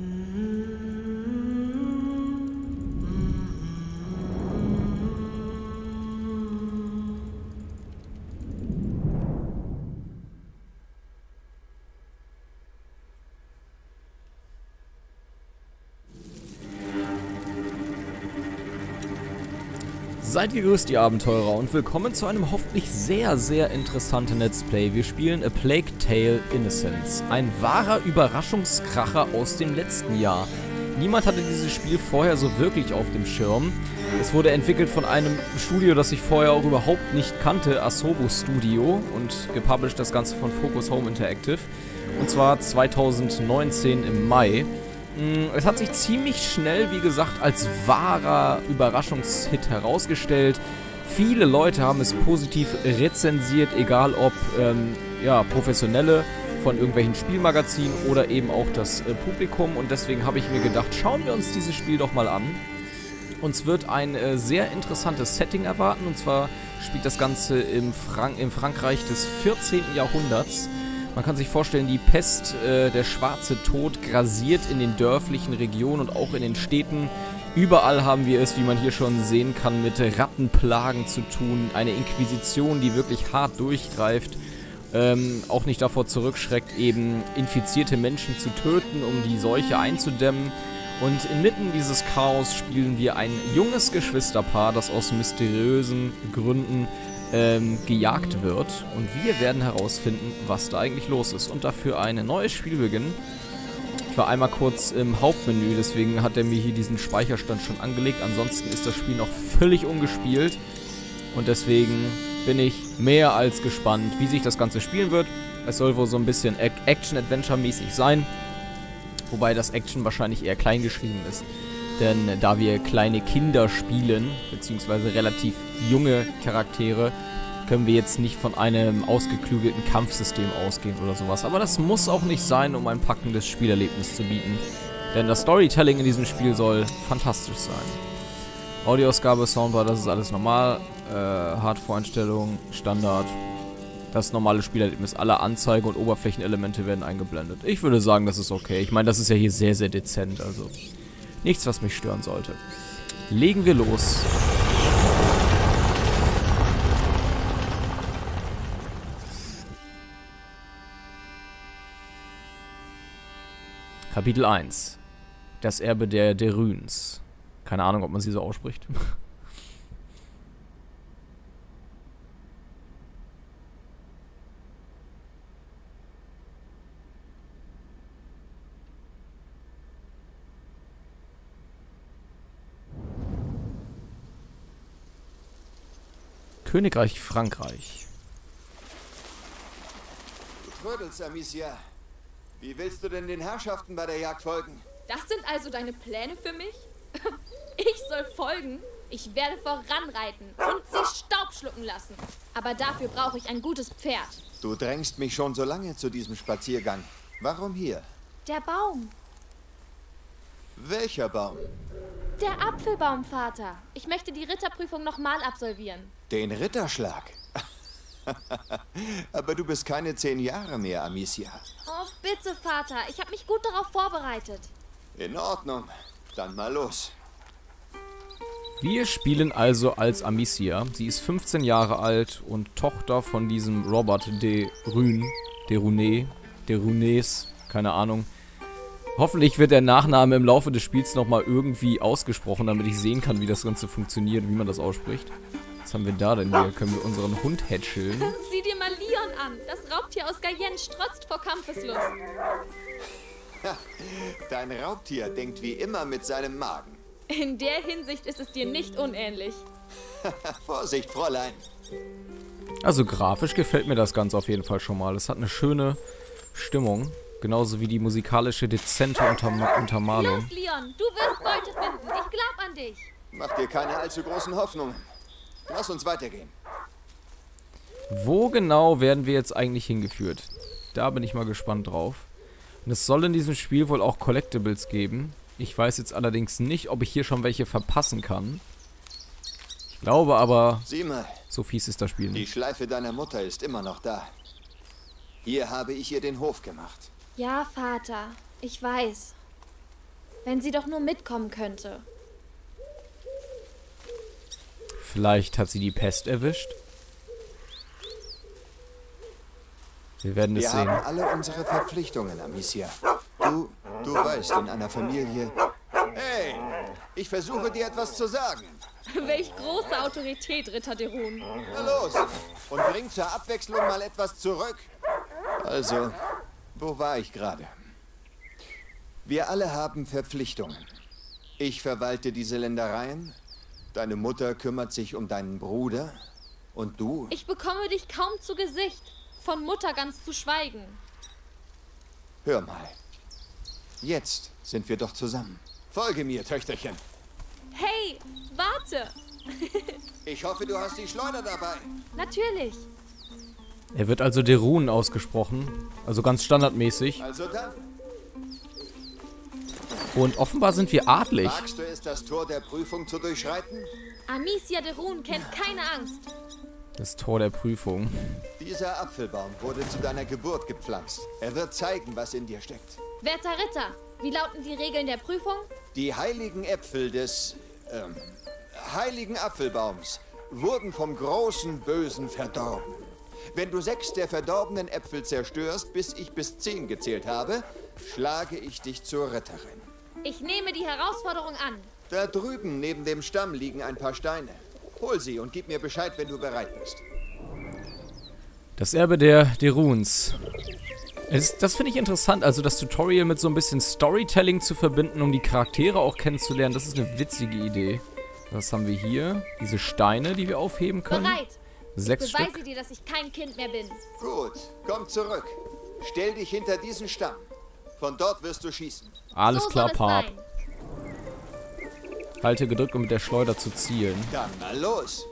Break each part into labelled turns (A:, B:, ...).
A: Mm. Seid gegrüßt, ihr Abenteurer, und willkommen zu einem hoffentlich sehr, sehr interessanten Let's Play. Wir spielen A Plague Tale Innocence. Ein wahrer Überraschungskracher aus dem letzten Jahr. Niemand hatte dieses Spiel vorher so wirklich auf dem Schirm. Es wurde entwickelt von einem Studio, das ich vorher auch überhaupt nicht kannte, Asobo Studio, und gepublished das Ganze von Focus Home Interactive. Und zwar 2019 im Mai. Mm, es hat sich ziemlich schnell, wie gesagt, als wahrer Überraschungshit herausgestellt. Viele Leute haben es positiv rezensiert, egal ob ähm, ja, professionelle von irgendwelchen Spielmagazinen oder eben auch das äh, Publikum. Und deswegen habe ich mir gedacht, schauen wir uns dieses Spiel doch mal an. Uns wird ein äh, sehr interessantes Setting erwarten. Und zwar spielt das Ganze im, Frank im Frankreich des 14. Jahrhunderts. Man kann sich vorstellen, die Pest, äh, der schwarze Tod grasiert in den dörflichen Regionen und auch in den Städten. Überall haben wir es, wie man hier schon sehen kann, mit Rattenplagen zu tun. Eine Inquisition, die wirklich hart durchgreift. Ähm, auch nicht davor zurückschreckt, eben infizierte Menschen zu töten, um die Seuche einzudämmen. Und inmitten dieses Chaos spielen wir ein junges Geschwisterpaar, das aus mysteriösen Gründen ähm, gejagt wird. Und wir werden herausfinden, was da eigentlich los ist. Und dafür ein neues Spiel beginnen. Ich war einmal kurz im Hauptmenü, deswegen hat er mir hier diesen Speicherstand schon angelegt. Ansonsten ist das Spiel noch völlig ungespielt. Und deswegen bin ich mehr als gespannt, wie sich das Ganze spielen wird. Es soll wohl so ein bisschen Action-Adventure-mäßig sein. Wobei das Action wahrscheinlich eher klein geschrieben ist. Denn da wir kleine Kinder spielen, beziehungsweise relativ junge Charaktere, können wir jetzt nicht von einem ausgeklügelten Kampfsystem ausgehen oder sowas. Aber das muss auch nicht sein, um ein packendes Spielerlebnis zu bieten. Denn das Storytelling in diesem Spiel soll fantastisch sein. Audioausgabe, Soundbar, das ist alles normal. Äh, Hardvoreinstellungen, Standard. Das normale Spielerlebnis. Alle Anzeige- und Oberflächenelemente werden eingeblendet. Ich würde sagen, das ist okay. Ich meine, das ist ja hier sehr, sehr dezent. Also Nichts, was mich stören sollte. Legen wir los. Kapitel 1. Das Erbe der Derüns. Keine Ahnung, ob man sie so ausspricht. Königreich Frankreich.
B: Du trödelst, Amicia. Wie willst du denn den Herrschaften bei der Jagd folgen?
C: Das sind also deine Pläne für mich? Ich soll folgen? Ich werde voranreiten und sie Staub schlucken lassen. Aber dafür brauche ich ein gutes Pferd.
B: Du drängst mich schon so lange zu diesem Spaziergang. Warum hier?
C: Der Baum.
B: Welcher Baum?
C: Der Apfelbaum, Vater. Ich möchte die Ritterprüfung nochmal absolvieren.
B: Den Ritterschlag? Aber du bist keine zehn Jahre mehr, Amicia.
C: Oh, bitte, Vater. Ich habe mich gut darauf vorbereitet.
B: In Ordnung. Dann mal los.
A: Wir spielen also als Amicia. Sie ist 15 Jahre alt und Tochter von diesem Robert de Rune, de Rune, de Runes, keine Ahnung. Hoffentlich wird der Nachname im Laufe des Spiels nochmal irgendwie ausgesprochen, damit ich sehen kann, wie das Ganze funktioniert, wie man das ausspricht. Was haben wir da denn hier? Können wir unseren Hund hätscheln?
C: Sieh dir mal Leon an. Das Raubtier aus Guyenne strotzt vor Kampfeslust.
B: Dein Raubtier denkt wie immer mit seinem Magen.
C: In der Hinsicht ist es dir nicht unähnlich.
B: Vorsicht, Fräulein.
A: Also grafisch gefällt mir das Ganze auf jeden Fall schon mal. Es hat eine schöne Stimmung. Genauso wie die musikalische, dezente Unterma Untermalung.
C: Los, Leon, du wirst Beute finden. Ich glaub an dich.
B: Mach dir keine allzu großen Hoffnungen. Lass uns weitergehen.
A: Wo genau werden wir jetzt eigentlich hingeführt? Da bin ich mal gespannt drauf. Und es soll in diesem Spiel wohl auch Collectibles geben. Ich weiß jetzt allerdings nicht, ob ich hier schon welche verpassen kann. Ich glaube aber,
B: Sieh mal,
A: so fies ist das Spiel
B: die
A: nicht.
B: Schleife deiner Mutter ist immer noch da. Hier habe ich ihr den Hof gemacht.
C: Ja, Vater. Ich weiß. Wenn sie doch nur mitkommen könnte.
A: Vielleicht hat sie die Pest erwischt. Wir werden es
B: Wir
A: sehen.
B: haben alle unsere Verpflichtungen, Amicia. Du, du weißt, in einer Familie... Hey, ich versuche dir etwas zu sagen.
C: Welch große Autorität, Ritter Derun.
B: Na los, und bring zur Abwechslung mal etwas zurück. Also, wo war ich gerade? Wir alle haben Verpflichtungen. Ich verwalte diese Ländereien, deine Mutter kümmert sich um deinen Bruder und du?
C: Ich bekomme dich kaum zu Gesicht. Von Mutter ganz zu schweigen.
B: Hör mal. Jetzt sind wir doch zusammen. Folge mir, Töchterchen.
C: Hey, warte.
B: Ich hoffe, du hast die Schleuder dabei.
C: Natürlich.
A: Er wird also Derun ausgesprochen. Also ganz standardmäßig.
B: Also dann,
A: Und offenbar sind wir adlig.
B: wagst du es, das Tor der Prüfung zu durchschreiten?
C: Amicia Derun kennt keine Angst.
A: Das Tor der Prüfung.
B: Dieser Apfelbaum wurde zu deiner Geburt gepflanzt. Er wird zeigen, was in dir steckt.
C: Werter Ritter, wie lauten die Regeln der Prüfung?
B: Die heiligen Äpfel des ähm, heiligen Apfelbaums wurden vom großen Bösen verdorben. Wenn du sechs der verdorbenen Äpfel zerstörst, bis ich bis zehn gezählt habe, schlage ich dich zur Retterin.
C: Ich nehme die Herausforderung an.
B: Da drüben neben dem Stamm liegen ein paar Steine. Hol sie und gib mir Bescheid, wenn du bereit bist.
A: Das Erbe der Deruns. Es, das finde ich interessant, also das Tutorial mit so ein bisschen Storytelling zu verbinden, um die Charaktere auch kennenzulernen. Das ist eine witzige Idee. Was haben wir hier? Diese Steine, die wir aufheben können.
C: Bereit.
A: Sechs
C: Beweise
A: Stück.
C: dir, dass ich kein Kind mehr bin.
B: Gut, komm zurück. Stell dich hinter diesen Stamm. Von dort wirst du schießen.
A: Alles
C: so
A: klar, Pap. Halte gedrückt, um mit der Schleuder zu zielen.
B: Dann mal los.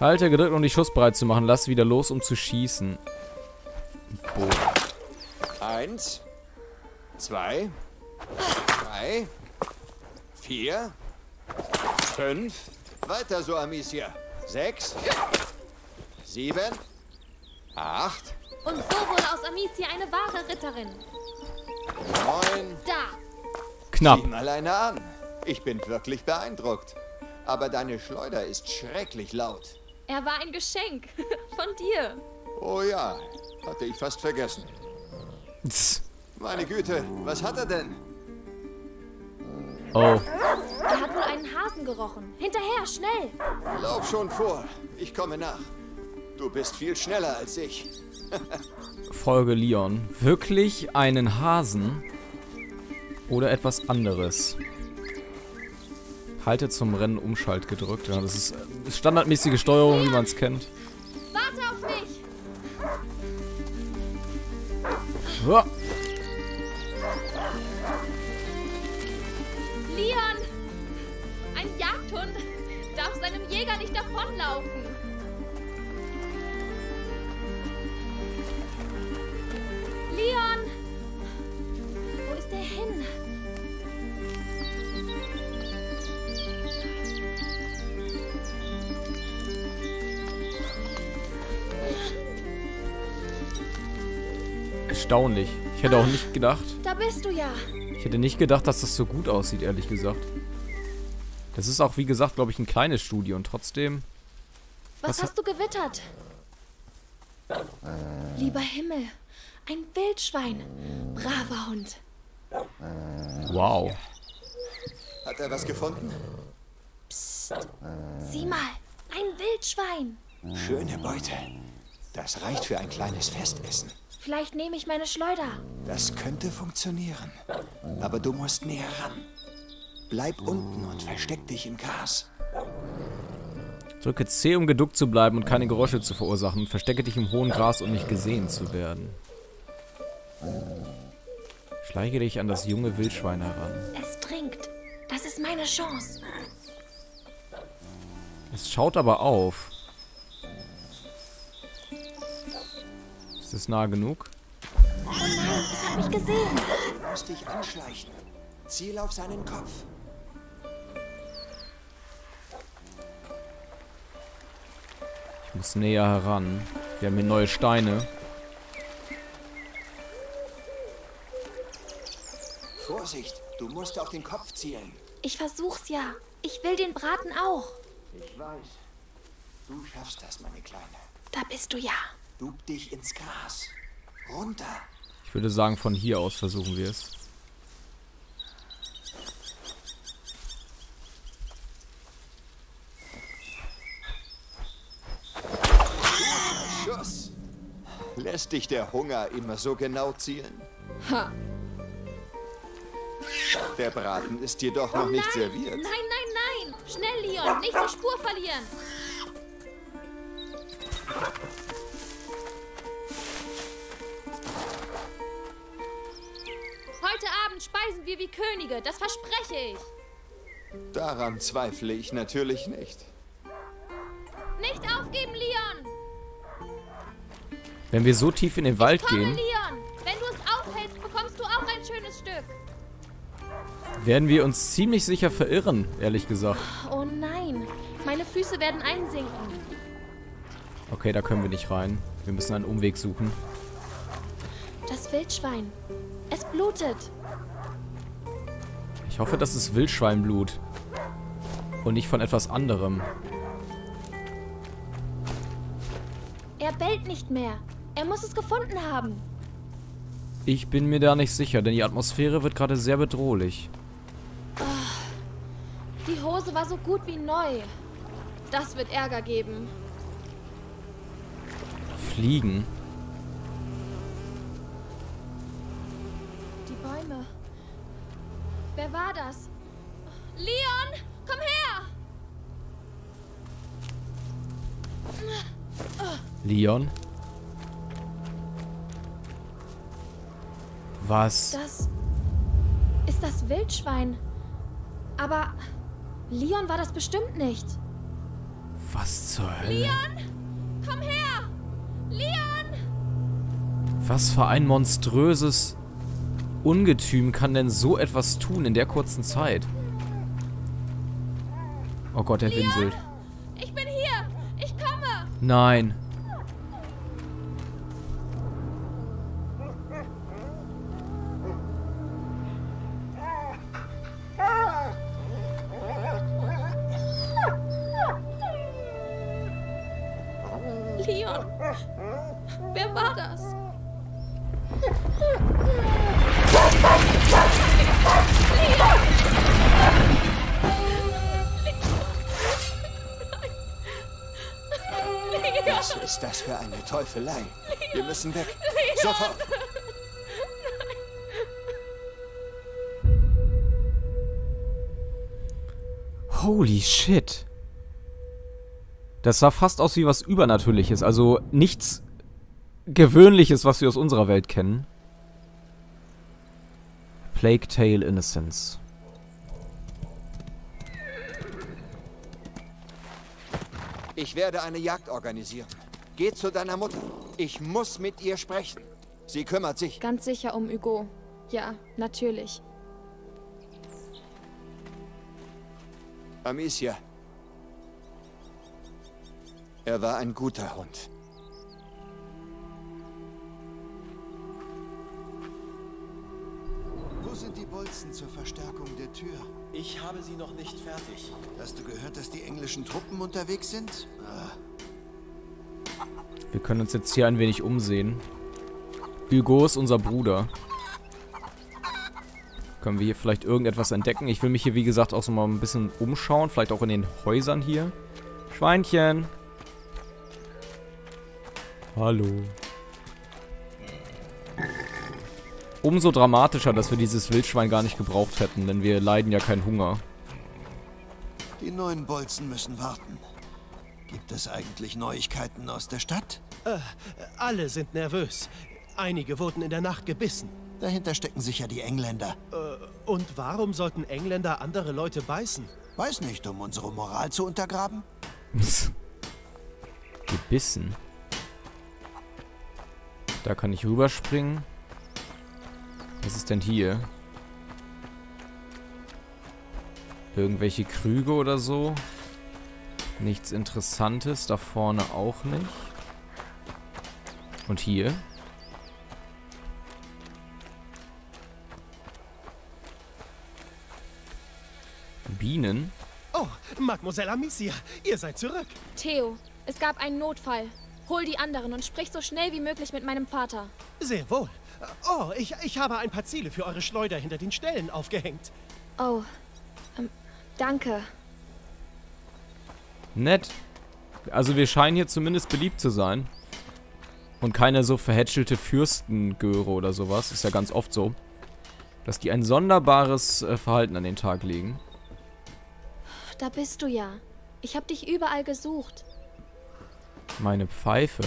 A: Halte gedrückt, um die Schuss bereit zu machen. Lass wieder los, um zu schießen. Boom.
B: Eins, zwei, drei, vier, fünf. Weiter so, Amicia. Sechs, sieben, acht,
C: Und so wurde aus Amicia eine wahre Ritterin.
B: neun.
C: Da.
A: Knapp.
B: Sieh mal eine an. Ich bin wirklich beeindruckt. Aber deine Schleuder ist schrecklich laut.
C: Er war ein Geschenk. Von dir.
B: Oh ja, hatte ich fast vergessen. Meine Güte, was hat er denn?
A: Oh.
C: Er hat wohl einen Hasen gerochen. Hinterher, schnell.
B: Lauf schon vor. Ich komme nach. Du bist viel schneller als ich.
A: Folge Leon. Wirklich einen Hasen? Oder etwas anderes? Halte zum Rennen Umschalt gedrückt. Ja, das ist äh, standardmäßige Steuerung, wie man es kennt.
C: Warte auf mich.
A: Uah.
C: Jäger nicht davonlaufen. Leon. Wo ist er hin?
A: Erstaunlich. Ich hätte auch nicht gedacht.
C: Da bist du ja.
A: Ich hätte nicht gedacht, dass das so gut aussieht, ehrlich gesagt. Das ist auch, wie gesagt, glaube ich, ein kleines Studio und trotzdem.
C: Was,
A: Was ha-
C: hast du gewittert? Lieber Himmel, ein Wildschwein. Braver Hund.
A: Wow.
B: Hat er was gefunden?
C: Sieh mal, ein Wildschwein.
B: Schöne Beute. Das reicht für ein kleines Festessen.
C: Vielleicht nehme ich meine Schleuder.
B: Das könnte funktionieren. Aber du musst näher ran. Bleib unten und versteck dich im Gras.
A: Drücke C, um geduckt zu bleiben und keine Geräusche zu verursachen. Verstecke dich im hohen Gras, um nicht gesehen zu werden. Schleiche dich an das junge Wildschwein heran.
C: Es trinkt. Das ist meine Chance.
A: Es schaut aber auf. Ist es nah genug?
C: Oh nein, es hat mich gesehen.
B: Du musst dich anschleichen. Ziel auf seinen Kopf.
A: Ich muss näher heran. Wir haben hier neue Steine.
B: Vorsicht, du musst auf den Kopf zielen.
C: Ich versuch's ja. Ich will den Braten auch.
B: Ich weiß. Du schaffst das, meine Kleine.
C: Da bist du ja.
B: Dub dich ins Gras. Runter.
A: Ich würde sagen, von hier aus versuchen wir es.
B: Lässt dich der Hunger immer so genau zielen?
C: Ha.
B: Der Braten ist dir doch noch nicht serviert.
C: Nein, nein, nein. Schnell, Leon. Nicht die Spur verlieren. Heute Abend speisen wir wie Könige. Das verspreche ich.
B: Daran zweifle ich natürlich nicht.
C: Nicht aufgeben, Leon.
A: Wenn wir so tief in den Wald
C: Komme,
A: gehen,
C: Leon. Wenn du es aufhältst, bekommst du auch ein schönes Stück.
A: werden wir uns ziemlich sicher verirren, ehrlich gesagt.
C: Oh nein. Meine Füße werden einsinken.
A: Okay, da können wir nicht rein. Wir müssen einen Umweg suchen.
C: Das Wildschwein. Es blutet.
A: Ich hoffe, das ist Wildschweinblut. Und nicht von etwas anderem.
C: Er bellt nicht mehr. Er muss es gefunden haben.
A: Ich bin mir da nicht sicher, denn die Atmosphäre wird gerade sehr bedrohlich.
C: Die Hose war so gut wie neu. Das wird Ärger geben.
A: Fliegen.
C: Die Bäume. Wer war das? Leon, komm her!
A: Leon? Was?
C: Das ist das Wildschwein. Aber Leon war das bestimmt nicht.
A: Was zur Hölle?
C: Leon, komm her! Leon!
A: Was für ein monströses Ungetüm kann denn so etwas tun in der kurzen Zeit? Oh Gott, er winselt.
C: Ich bin hier! Ich komme!
A: Nein.
B: Wir müssen weg. Sofort.
A: Holy shit. Das sah fast aus wie was Übernatürliches. Also nichts Gewöhnliches, was wir aus unserer Welt kennen. Plague Tale Innocence.
B: Ich werde eine Jagd organisieren. Geh zu deiner Mutter. Ich muss mit ihr sprechen. Sie kümmert sich.
C: Ganz sicher um Hugo. Ja, natürlich.
B: Amicia. Er war ein guter Hund.
D: Wo sind die Bolzen zur Verstärkung der Tür?
E: Ich habe sie noch nicht fertig.
D: Hast du gehört, dass die englischen Truppen unterwegs sind? Ah,
A: Wir können uns jetzt hier ein wenig umsehen. Hugo ist unser Bruder. Können wir hier vielleicht irgendetwas entdecken? Ich will mich hier, wie gesagt, auch so mal ein bisschen umschauen. Vielleicht auch in den Häusern hier. Schweinchen. Hallo. Umso dramatischer, dass wir dieses Wildschwein gar nicht gebraucht hätten, denn wir leiden ja keinen Hunger.
D: die neuen Bolzen müssen warten. Gibt es eigentlich Neuigkeiten aus der Stadt?
E: Alle sind nervös. Einige wurden in der Nacht gebissen.
D: Dahinter stecken sicher die Engländer.
E: Und warum sollten Engländer andere Leute beißen?
D: Weiß nicht, um unsere Moral zu untergraben?
A: Gebissen. Da kann ich rüberspringen. Was ist denn hier? Irgendwelche Krüge oder so? Nichts Interessantes. Da vorne auch nicht. Und hier? Bienen?
E: Oh, Mademoiselle Amicia, ihr seid zurück.
C: Theo, es gab einen Notfall. Hol die anderen und sprich so schnell wie möglich mit meinem Vater.
E: Sehr wohl. Oh, ich, ich habe ein paar Ziele für eure Schleuder hinter den Ställen aufgehängt.
C: Oh, ähm, danke.
A: Nett. Also wir scheinen hier zumindest beliebt zu sein. Und keine so verhätschelte Fürstengöre oder sowas. Ist ja ganz oft so. Dass die ein sonderbares äh, Verhalten an den Tag legen.
C: Da bist du ja. Ich habe dich überall gesucht.
A: Meine Pfeife.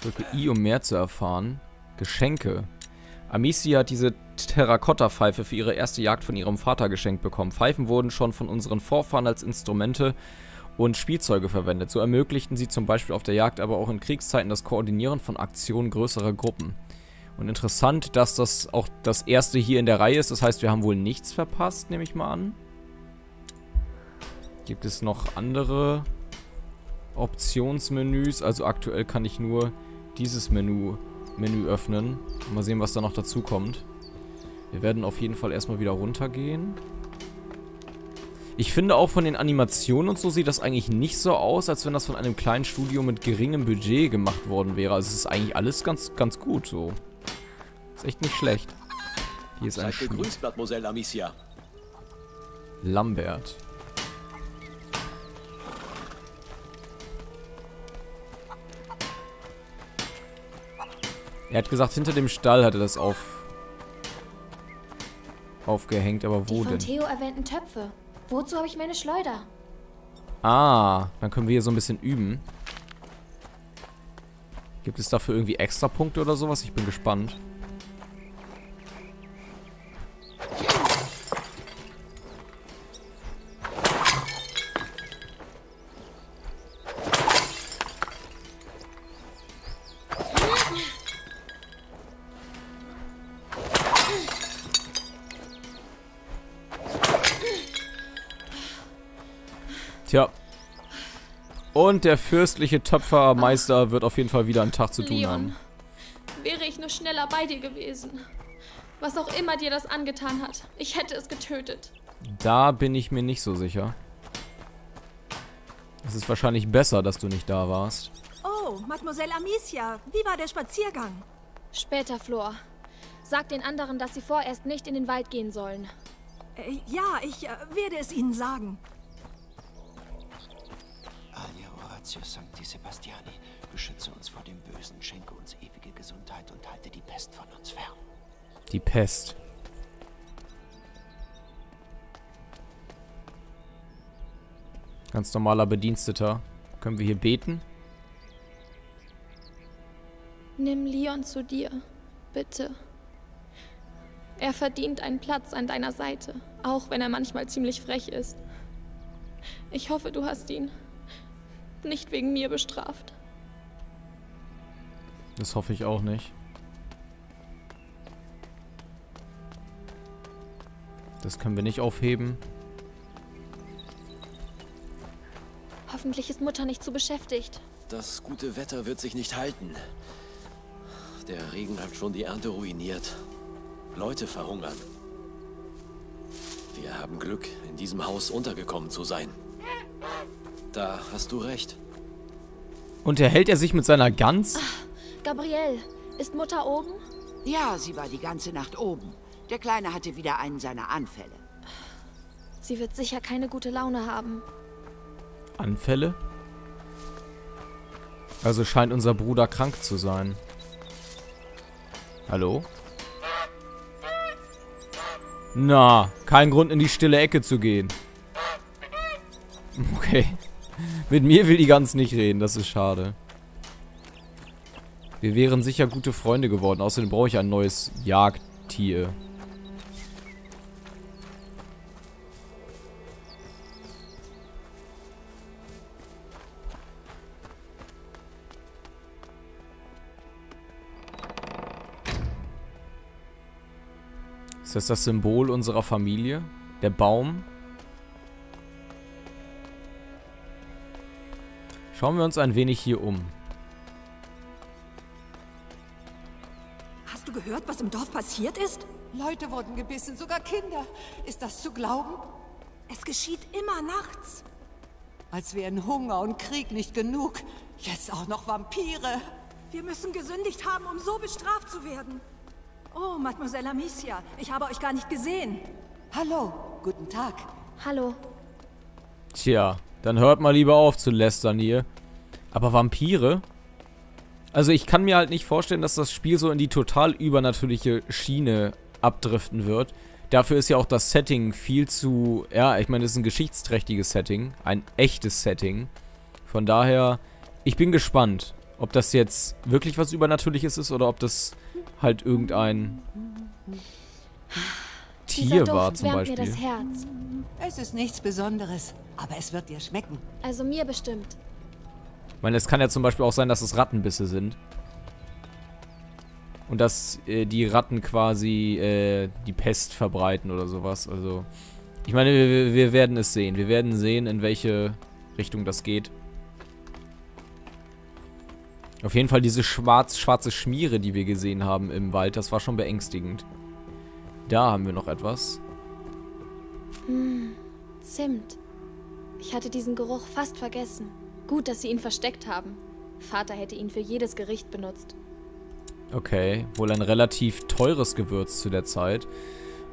A: Drücke I, um mehr zu erfahren. Geschenke. Amicia hat diese Terrakotta-Pfeife für ihre erste Jagd von ihrem Vater geschenkt bekommen. Pfeifen wurden schon von unseren Vorfahren als Instrumente und Spielzeuge verwendet. So ermöglichten sie zum Beispiel auf der Jagd, aber auch in Kriegszeiten das Koordinieren von Aktionen größerer Gruppen. Und interessant, dass das auch das erste hier in der Reihe ist. Das heißt, wir haben wohl nichts verpasst, nehme ich mal an. Gibt es noch andere Optionsmenüs? Also aktuell kann ich nur dieses Menü, Menü öffnen. Mal sehen, was da noch dazu kommt. Wir werden auf jeden Fall erstmal wieder runtergehen. Ich finde auch von den Animationen und so sieht das eigentlich nicht so aus, als wenn das von einem kleinen Studio mit geringem Budget gemacht worden wäre. Also es ist eigentlich alles ganz, ganz gut so. Ist echt nicht schlecht. Hier ist ein
F: Mademoiselle Amicia.
A: Lambert. Er hat gesagt, hinter dem Stall hat er das auf aufgehängt, aber wo
C: die von
A: denn?
C: Theo erwähnten Töpfe. Wozu habe ich meine Schleuder?
A: Ah, dann können wir hier so ein bisschen üben. Gibt es dafür irgendwie extra Punkte oder sowas? Ich bin gespannt. Und der fürstliche Töpfermeister wird auf jeden Fall wieder einen Tag zu tun
C: Leon,
A: haben.
C: wäre ich nur schneller bei dir gewesen. Was auch immer dir das angetan hat, ich hätte es getötet.
A: Da bin ich mir nicht so sicher. Es ist wahrscheinlich besser, dass du nicht da warst.
G: Oh, Mademoiselle Amicia, wie war der Spaziergang?
C: Später, Flor. Sag den anderen, dass sie vorerst nicht in den Wald gehen sollen.
G: Äh, ja, ich äh, werde es ihnen sagen.
D: Oratio Sancti Sebastiani, beschütze uns vor dem Bösen, schenke uns ewige Gesundheit und halte die Pest von uns fern.
A: Die Pest. Ganz normaler Bediensteter. Können wir hier beten?
C: Nimm Leon zu dir, bitte. Er verdient einen Platz an deiner Seite, auch wenn er manchmal ziemlich frech ist. Ich hoffe, du hast ihn nicht wegen mir bestraft.
A: Das hoffe ich auch nicht. Das können wir nicht aufheben.
C: Hoffentlich ist Mutter nicht zu beschäftigt.
F: Das gute Wetter wird sich nicht halten. Der Regen hat schon die Ernte ruiniert. Leute verhungern. Wir haben Glück, in diesem Haus untergekommen zu sein. Da hast du recht.
A: Unterhält er sich mit seiner Gans?
C: Gabrielle, ist Mutter oben?
H: Ja, sie war die ganze Nacht oben. Der Kleine hatte wieder einen seiner Anfälle.
C: Sie wird sicher keine gute Laune haben.
A: Anfälle? Also scheint unser Bruder krank zu sein. Hallo? Na, kein Grund in die stille Ecke zu gehen. Okay. Mit mir will die Gans nicht reden, das ist schade. Wir wären sicher gute Freunde geworden. Außerdem brauche ich ein neues Jagdtier. Ist das das Symbol unserer Familie? Der Baum? Schauen wir uns ein wenig hier um.
G: Hast du gehört, was im Dorf passiert ist?
H: Leute wurden gebissen, sogar Kinder. Ist das zu glauben?
G: Es geschieht immer nachts.
H: Als wären Hunger und Krieg nicht genug. Jetzt auch noch Vampire.
G: Wir müssen gesündigt haben, um so bestraft zu werden. Oh, Mademoiselle Amicia, ich habe euch gar nicht gesehen.
H: Hallo, guten Tag.
C: Hallo.
A: Tja, dann hört mal lieber auf zu lästern hier. Aber Vampire? Also ich kann mir halt nicht vorstellen, dass das Spiel so in die total übernatürliche Schiene abdriften wird. Dafür ist ja auch das Setting viel zu... Ja, ich meine, es ist ein geschichtsträchtiges Setting. Ein echtes Setting. Von daher, ich bin gespannt, ob das jetzt wirklich was Übernatürliches ist oder ob das halt irgendein Tier war zum
C: wärmt mir
A: Beispiel.
C: das Herz.
H: Es ist nichts Besonderes, aber es wird dir schmecken.
C: Also mir bestimmt.
A: Ich meine, es kann ja zum Beispiel auch sein, dass es Rattenbisse sind. Und dass äh, die Ratten quasi äh, die Pest verbreiten oder sowas. Also, ich meine, wir, wir werden es sehen. Wir werden sehen, in welche Richtung das geht. Auf jeden Fall diese schwarz, schwarze Schmiere, die wir gesehen haben im Wald, das war schon beängstigend. Da haben wir noch etwas.
C: Zimt. Ich hatte diesen Geruch fast vergessen. Gut, dass sie ihn versteckt haben. Vater hätte ihn für jedes Gericht benutzt.
A: Okay, wohl ein relativ teures Gewürz zu der Zeit.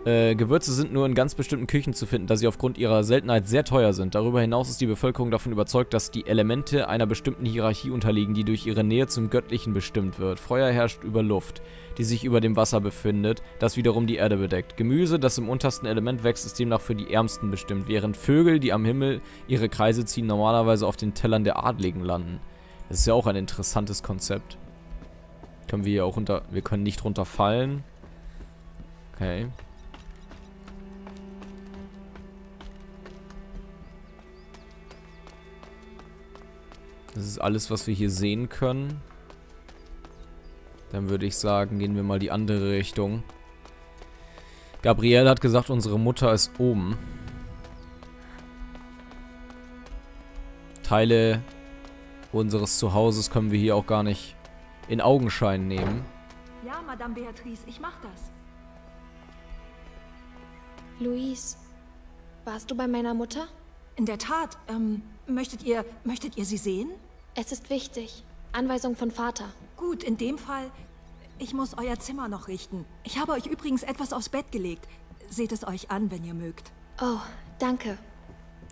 A: Äh, Gewürze sind nur in ganz bestimmten Küchen zu finden, da sie aufgrund ihrer Seltenheit sehr teuer sind. Darüber hinaus ist die Bevölkerung davon überzeugt, dass die Elemente einer bestimmten Hierarchie unterliegen, die durch ihre Nähe zum Göttlichen bestimmt wird. Feuer herrscht über Luft, die sich über dem Wasser befindet, das wiederum die Erde bedeckt. Gemüse, das im untersten Element wächst, ist demnach für die Ärmsten bestimmt, während Vögel, die am Himmel ihre Kreise ziehen, normalerweise auf den Tellern der Adligen landen. Das ist ja auch ein interessantes Konzept. Können wir hier auch runter... Wir können nicht runterfallen. Okay. Das ist alles, was wir hier sehen können. Dann würde ich sagen, gehen wir mal die andere Richtung. Gabrielle hat gesagt, unsere Mutter ist oben. Teile unseres Zuhauses können wir hier auch gar nicht in Augenschein nehmen.
G: Ja, Madame Beatrice, ich mach das.
C: Luis, warst du bei meiner Mutter?
G: In der Tat, ähm, möchtet ihr, möchtet ihr sie sehen?
C: Es ist wichtig. Anweisung von Vater.
G: Gut, in dem Fall, ich muss euer Zimmer noch richten. Ich habe euch übrigens etwas aufs Bett gelegt. Seht es euch an, wenn ihr mögt.
C: Oh, danke.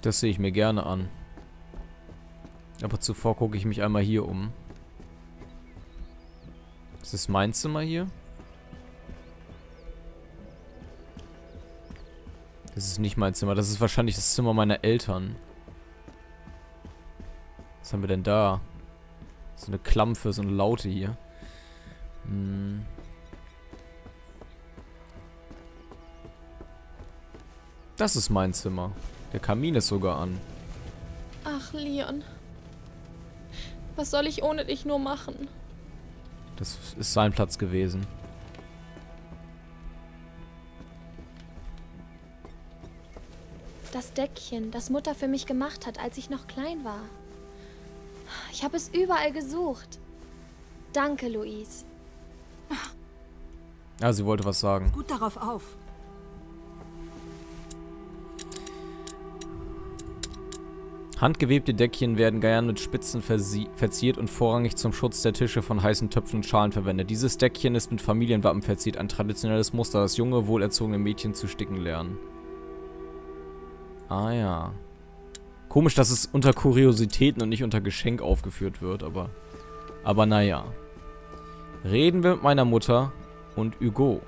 A: Das sehe ich mir gerne an. Aber zuvor gucke ich mich einmal hier um. Ist das mein Zimmer hier? Das ist nicht mein Zimmer. Das ist wahrscheinlich das Zimmer meiner Eltern. Was haben wir denn da? So eine Klampfe, so eine Laute hier. Hm. Das ist mein Zimmer. Der Kamin ist sogar an.
C: Ach, Leon. Was soll ich ohne dich nur machen?
A: Das ist sein Platz gewesen.
C: Das Deckchen, das Mutter für mich gemacht hat, als ich noch klein war. Ich habe es überall gesucht. Danke, Luis.
A: Ah, sie wollte was sagen.
G: Gut darauf auf.
A: Handgewebte Deckchen werden gern mit Spitzen verziert und vorrangig zum Schutz der Tische von heißen Töpfen und Schalen verwendet. Dieses Deckchen ist mit Familienwappen verziert, ein traditionelles Muster, das junge, wohlerzogene Mädchen zu sticken lernen. Ah ja. Komisch, dass es unter Kuriositäten und nicht unter Geschenk aufgeführt wird, aber... Aber naja. Reden wir mit meiner Mutter und Hugo.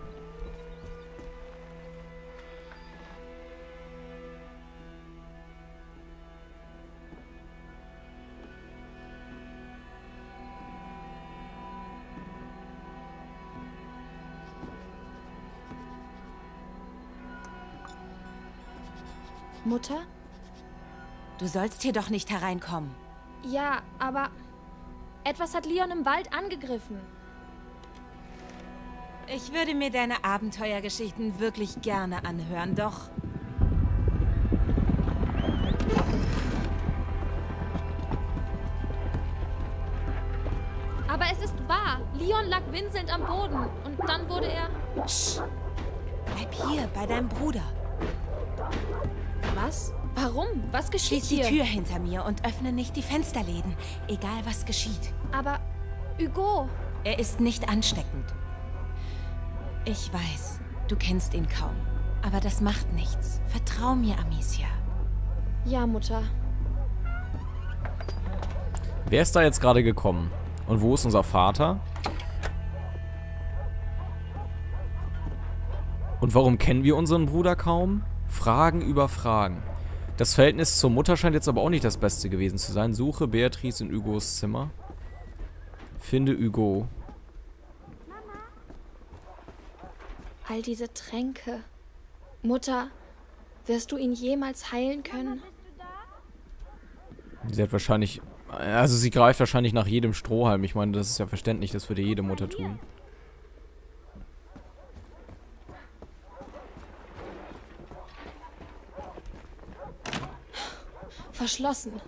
I: Du sollst hier doch nicht hereinkommen.
C: Ja, aber etwas hat Leon im Wald angegriffen.
I: Ich würde mir deine Abenteuergeschichten wirklich gerne anhören, doch
C: Aber es ist wahr. Leon lag winselnd am Boden und dann wurde er...
I: Psst. Bleib hier, bei deinem Bruder.
C: Was? Warum? Was geschieht
I: Schließ die
C: hier?
I: Tür hinter mir und öffne nicht die Fensterläden, egal was geschieht.
C: Aber Hugo...
I: Er ist nicht ansteckend. Ich weiß, du kennst ihn kaum. Aber das macht nichts. Vertrau mir, Amicia.
C: Ja, Mutter.
A: Wer ist da jetzt gerade gekommen? Und wo ist unser Vater? Und warum kennen wir unseren Bruder kaum? Fragen über Fragen. Das Verhältnis zur Mutter scheint jetzt aber auch nicht das Beste gewesen zu sein. Suche Beatrice in Hugos Zimmer. Finde Hugo.
C: All diese Tränke. Mutter, wirst du ihn jemals heilen können?
A: Sie hat wahrscheinlich... Also sie greift wahrscheinlich nach jedem Strohhalm. Ich meine, das ist ja verständlich. Das würde jede Mutter tun.
C: Verschlossen.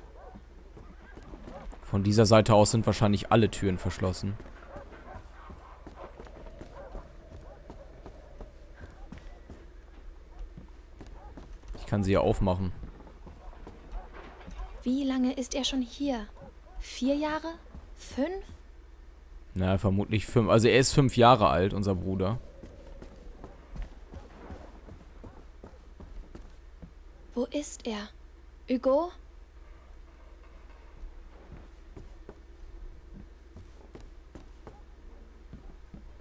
A: Von dieser Seite aus sind wahrscheinlich alle Türen verschlossen. Ich kann sie ja aufmachen.
C: Wie lange ist er schon hier? Vier Jahre? Fünf?
A: Na, vermutlich fünf. Also er ist fünf Jahre alt, unser Bruder.
C: Wo ist er? Hugo?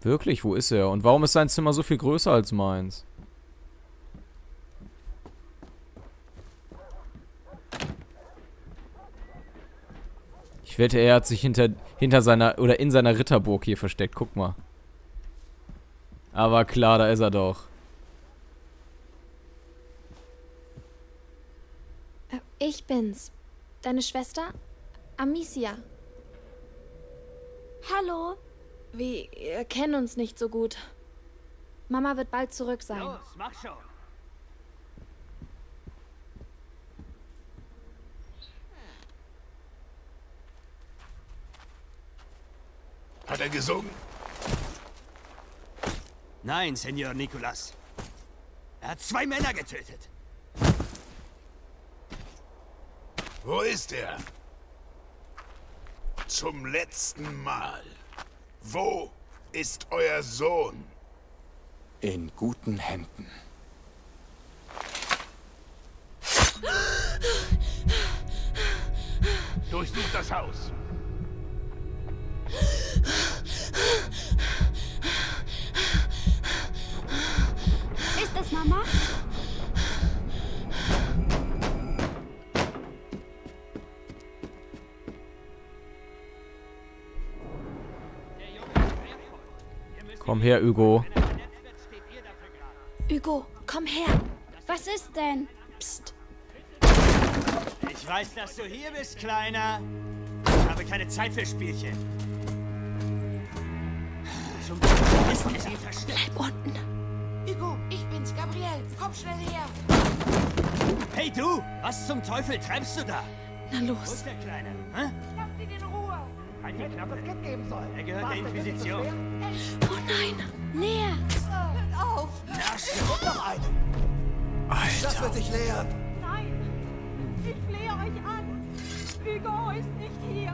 A: Wirklich, wo ist er? Und warum ist sein Zimmer so viel größer als meins? Ich wette, er hat sich hinter, hinter seiner, oder in seiner Ritterburg hier versteckt. Guck mal. Aber klar, da ist er doch.
C: Ich bin's. Deine Schwester? Amicia. Hallo. Wir kennen uns nicht so gut. Mama wird bald zurück sein.
J: mach schon.
K: Hat er gesungen?
J: Nein, Senor Nicolas. Er hat zwei Männer getötet.
K: Wo ist er? Zum letzten Mal. Wo ist euer Sohn?
B: In guten Händen.
K: Durchsucht das Haus.
L: Ist das Mama?
A: Komm her, Hugo.
C: Hugo, komm her.
L: Was ist denn?
C: Psst.
J: Ich weiß, dass du hier bist, Kleiner. Ich habe keine Zeit für Spielchen. Zum Glück ist er sie versteckt.
C: Bleib unten.
H: Hugo, ich bin's, Gabriel. Komm schnell her.
J: Hey du, was zum Teufel treibst du da?
C: Na
J: Wo
C: los.
J: ist der Kleine? Hä? Die Klappe.
L: Das Kind geben soll.
J: Er gehört der Inquisition.
C: Oh nein.
L: Näher. Hört auf.
B: Das wird dich lehren.
L: Nein. Ich flehe euch an. Hugo ist nicht hier.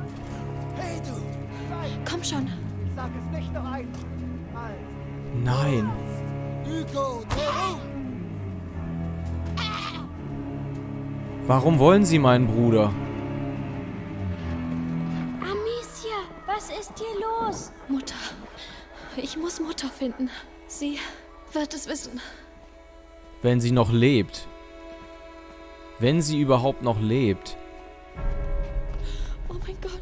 B: Hey du!
C: Komm schon.
L: Sag es nicht noch ein.
A: Nein.
B: Hugo!
A: Warum wollen sie meinen Bruder?
L: Los?
C: Mutter. Ich muss Mutter finden. Sie wird es wissen.
A: Wenn sie noch lebt. Wenn sie überhaupt noch lebt.
C: Oh mein Gott.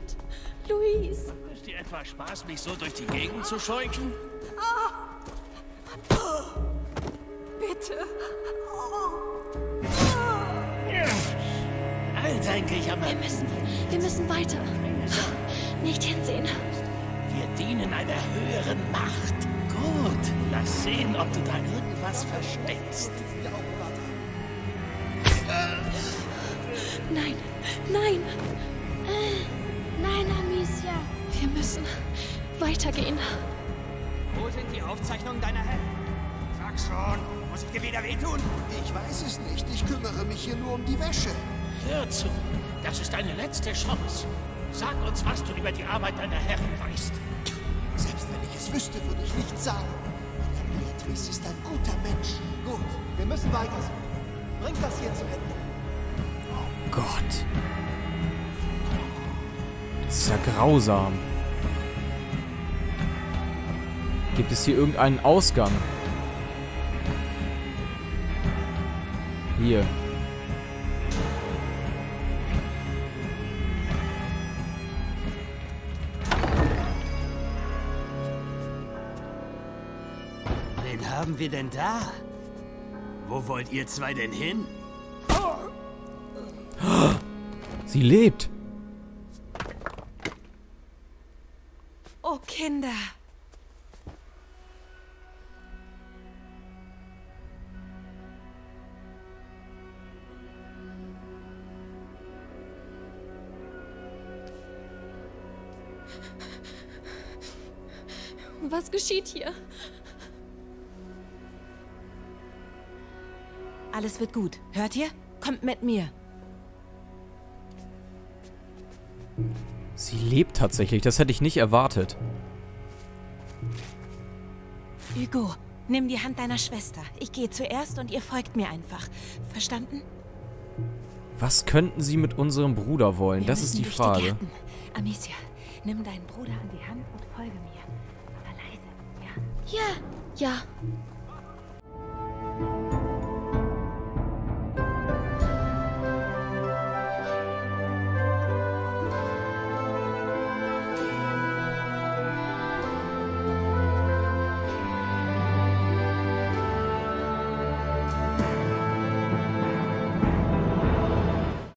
C: Luis.
J: Ist dir etwa Spaß, mich so durch die Gegend zu scheuchen?
G: Bitte.
J: Alter, Jammer.
C: Wir müssen, wir müssen weiter. Nicht hinsehen.
J: Dienen einer höheren Macht. Gut, lass sehen, ob du da irgendwas versteckst.
C: Nein, nein.
L: Nein, Amicia.
C: Wir müssen, weitergehen.
J: Wo sind die Aufzeichnungen deiner Herren? Sag schon, muss ich dir wieder wehtun?
D: Ich weiß es nicht. Ich kümmere mich hier nur um die Wäsche.
J: Hör zu, das ist deine letzte Chance. Sag uns, was du über die Arbeit deiner Herren weißt.
D: Selbst wenn ich es wüsste, würde ich nichts sagen. Madame Beatrice ist ein guter Mensch.
E: Gut, wir müssen weitersuchen. Bringt das hier zu Ende.
A: Oh Gott. Das ist ja grausam. Gibt es hier irgendeinen Ausgang? Hier.
J: Wir denn da? Wo wollt ihr zwei denn hin?
A: Sie lebt.
I: Oh, Kinder.
C: Was geschieht hier?
I: Alles wird gut. Hört ihr? Kommt mit mir.
A: Sie lebt tatsächlich. Das hätte ich nicht erwartet.
I: Hugo, nimm die Hand deiner Schwester. Ich gehe zuerst und ihr folgt mir einfach. Verstanden?
A: Was könnten sie mit unserem Bruder wollen?
I: Wir
A: das ist die
I: durch
A: Frage.
I: Gärten. Amicia, nimm deinen Bruder an die Hand und folge mir. Aber leise, ja?
C: Ja, ja.